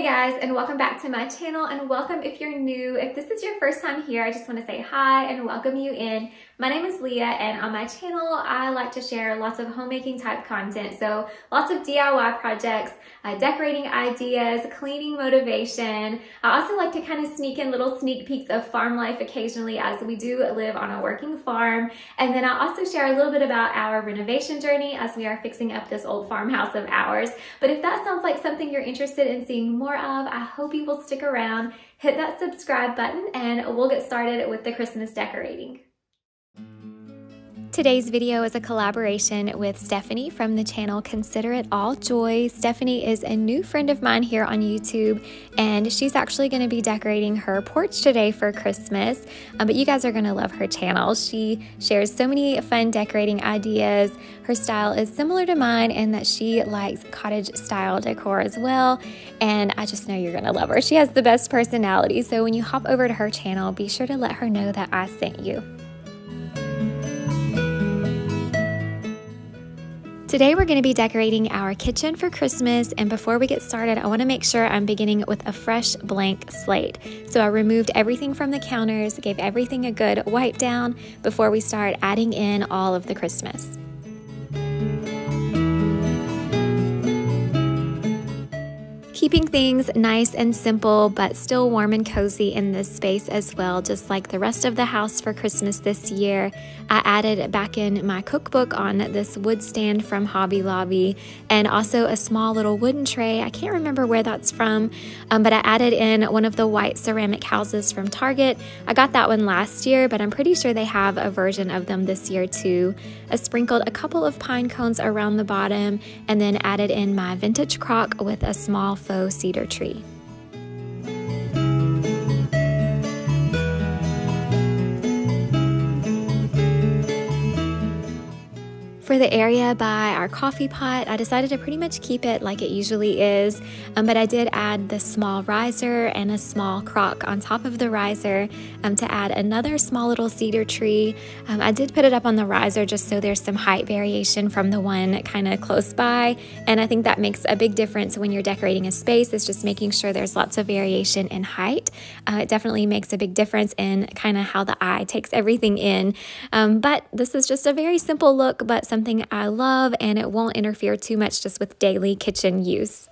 Hey guys, and welcome back to my channel, and welcome if you're new. If this is your first time here, I just want to say hi and welcome you in. My name is Leah, and on my channel, I like to share lots of homemaking type content. So lots of DIY projects, uh, decorating ideas, cleaning motivation. I also like to kind of sneak in little sneak peeks of farm life occasionally as we do live on a working farm. And then I also share a little bit about our renovation journey as we are fixing up this old farmhouse of ours. But if that sounds like something you're interested in seeing more of, I hope you will stick around, hit that subscribe button, and we'll get started with the Christmas decorating. Today's video is a collaboration with Stephanie from the channel Consider It All Joy. Stephanie is a new friend of mine here on YouTube, and she's actually going to be decorating her porch today for Christmas. Um, but you guys are going to love her channel. She shares so many fun decorating ideas. Her style is similar to mine, in that she likes cottage style decor as well. And I just know you're going to love her. She has the best personality. So when you hop over to her channel, be sure to let her know that I sent you. Today we're going to be decorating our kitchen for Christmas and before we get started I want to make sure I'm beginning with a fresh blank slate. So I removed everything from the counters, gave everything a good wipe down before we start adding in all of the Christmas. Keeping things nice and simple, but still warm and cozy in this space as well, just like the rest of the house for Christmas this year. I added back in my cookbook on this wood stand from Hobby Lobby and also a small little wooden tray. I can't remember where that's from, um, but I added in one of the white ceramic houses from Target. I got that one last year, but I'm pretty sure they have a version of them this year too. I sprinkled a couple of pine cones around the bottom and then added in my vintage crock with a small faux cedar tree. For the area by our coffee pot, I decided to pretty much keep it like it usually is, um, but I did add the small riser and a small crock on top of the riser um, to add another small little cedar tree. Um, I did put it up on the riser just so there's some height variation from the one kind of close by, and I think that makes a big difference when you're decorating a space, is just making sure there's lots of variation in height. Uh, it definitely makes a big difference in kind of how the eye takes everything in, um, but this is just a very simple look, but some something I love and it won't interfere too much just with daily kitchen use.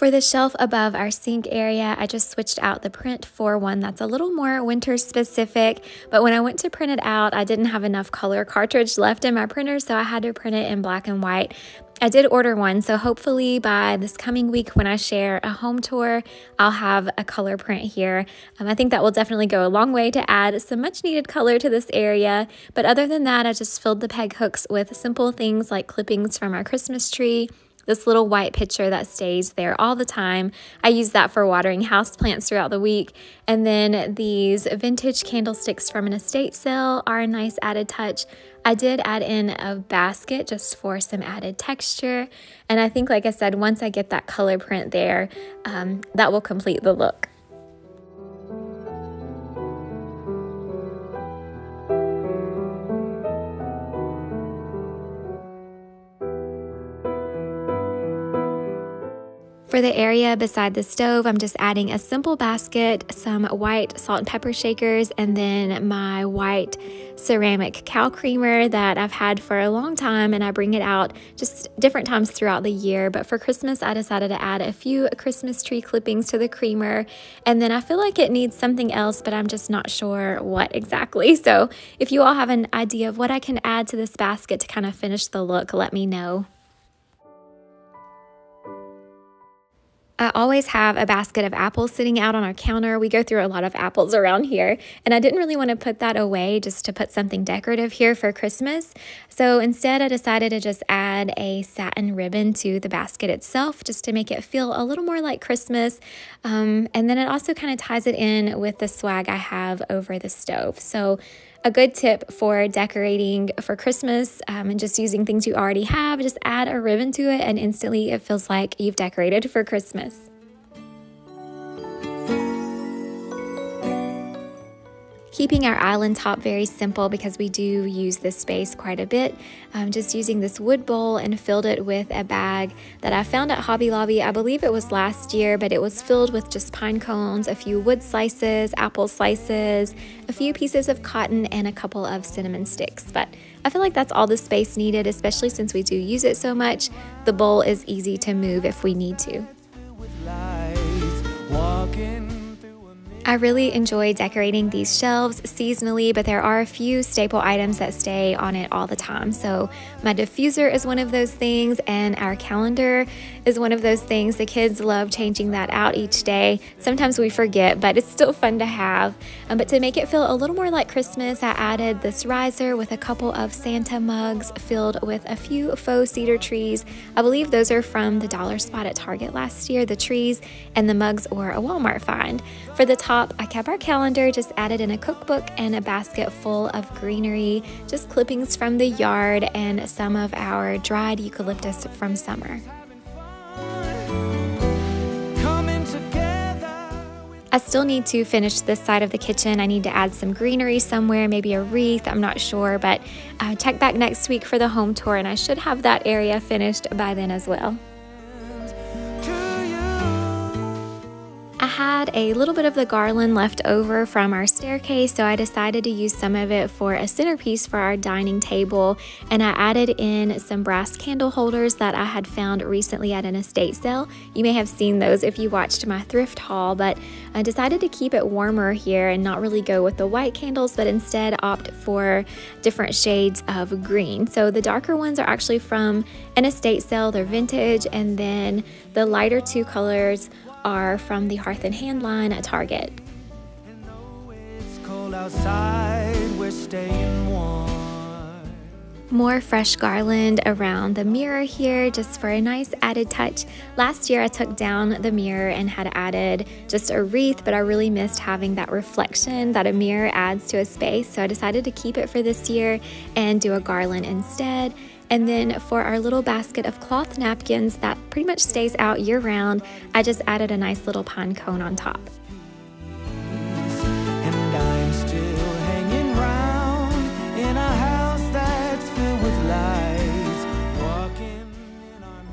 For the shelf above our sink area, I just switched out the print for one that's a little more winter specific. But when I went to print it out, I didn't have enough color cartridge left in my printer, so I had to print it in black and white. I did order one, so hopefully by this coming week when I share a home tour, I'll have a color print here. Um, I think that will definitely go a long way to add some much needed color to this area. But other than that, I just filled the peg hooks with simple things like clippings from our Christmas tree, this little white pitcher that stays there all the time. I use that for watering house plants throughout the week. And then these vintage candlesticks from an estate sale are a nice added touch. I did add in a basket just for some added texture. And I think, like I said, once I get that color print there, um, that will complete the look. For the area beside the stove, I'm just adding a simple basket, some white salt and pepper shakers, and then my white ceramic cow creamer that I've had for a long time and I bring it out just different times throughout the year. But for Christmas, I decided to add a few Christmas tree clippings to the creamer. And then I feel like it needs something else, but I'm just not sure what exactly. So if you all have an idea of what I can add to this basket to kind of finish the look, let me know. I always have a basket of apples sitting out on our counter. We go through a lot of apples around here, and I didn't really want to put that away just to put something decorative here for Christmas. So instead, I decided to just add a satin ribbon to the basket itself just to make it feel a little more like Christmas. Um, and then it also kind of ties it in with the swag I have over the stove. So a good tip for decorating for Christmas um, and just using things you already have, just add a ribbon to it and instantly it feels like you've decorated for Christmas. Keeping our island top very simple because we do use this space quite a bit. Um, just using this wood bowl and filled it with a bag that I found at Hobby Lobby. I believe it was last year, but it was filled with just pine cones, a few wood slices, apple slices, a few pieces of cotton, and a couple of cinnamon sticks. But I feel like that's all the space needed, especially since we do use it so much. The bowl is easy to move if we need to. I really enjoy decorating these shelves seasonally, but there are a few staple items that stay on it all the time. So, my diffuser is one of those things, and our calendar is one of those things. The kids love changing that out each day. Sometimes we forget, but it's still fun to have. Um, but to make it feel a little more like Christmas, I added this riser with a couple of Santa mugs filled with a few faux cedar trees. I believe those are from the dollar spot at Target last year. The trees and the mugs were a Walmart find. For the top, I kept our calendar, just added in a cookbook and a basket full of greenery, just clippings from the yard and some of our dried eucalyptus from summer. I still need to finish this side of the kitchen. I need to add some greenery somewhere, maybe a wreath, I'm not sure, but uh, check back next week for the home tour and I should have that area finished by then as well. Had a little bit of the garland left over from our staircase, so I decided to use some of it for a centerpiece for our dining table. And I added in some brass candle holders that I had found recently at an estate sale. You may have seen those if you watched my thrift haul, but I decided to keep it warmer here and not really go with the white candles, but instead opt for different shades of green. So the darker ones are actually from an estate sale, they're vintage, and then the lighter two colors are from the Hearth and Hand line at Target. More fresh garland around the mirror here just for a nice added touch. Last year I took down the mirror and had added just a wreath, but I really missed having that reflection that a mirror adds to a space. So I decided to keep it for this year and do a garland instead. And then for our little basket of cloth napkins that pretty much stays out year round, I just added a nice little pine cone on top.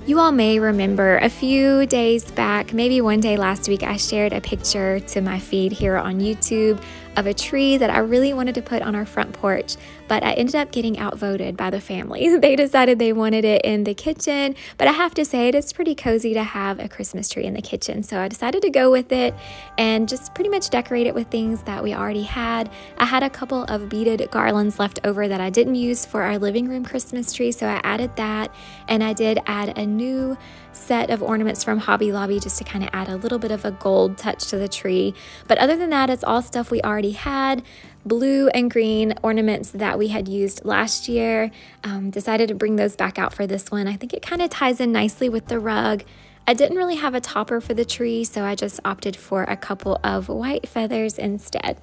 You all may remember a few days back, maybe one day last week, I shared a picture to my feed here on YouTube of a tree that I really wanted to put on our front porch, but I ended up getting outvoted by the family. They decided they wanted it in the kitchen, but I have to say it is pretty cozy to have a Christmas tree in the kitchen. So I decided to go with it and just pretty much decorate it with things that we already had. I had a couple of beaded garlands left over that I didn't use for our living room Christmas tree, so I added that and I did add a new set of ornaments from Hobby Lobby just to kind of add a little bit of a gold touch to the tree. But other than that, it's all stuff we already had. Blue and green ornaments that we had used last year. Um, decided to bring those back out for this one. I think it kind of ties in nicely with the rug. I didn't really have a topper for the tree, so I just opted for a couple of white feathers instead.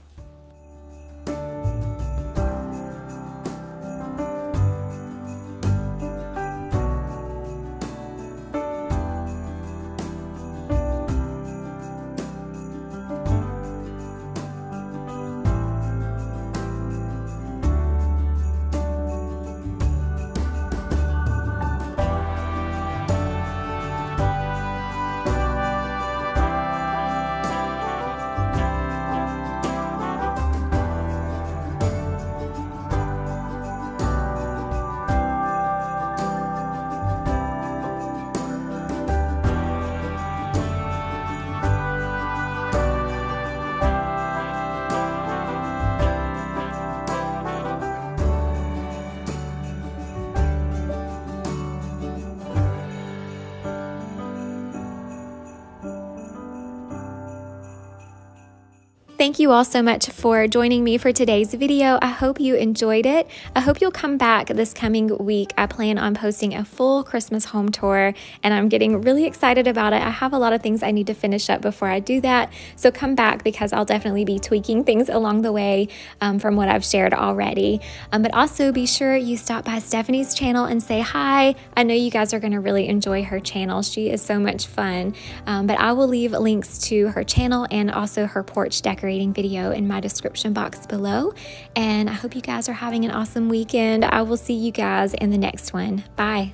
Thank you all so much for joining me for today's video. I hope you enjoyed it. I hope you'll come back this coming week. I plan on posting a full Christmas home tour and I'm getting really excited about it. I have a lot of things I need to finish up before I do that. So come back because I'll definitely be tweaking things along the way um, from what I've shared already. Um, but also be sure you stop by Stephanie's channel and say hi. I know you guys are going to really enjoy her channel. She is so much fun. Um, but I will leave links to her channel and also her porch decorating video in my description box below. And I hope you guys are having an awesome weekend. I will see you guys in the next one. Bye.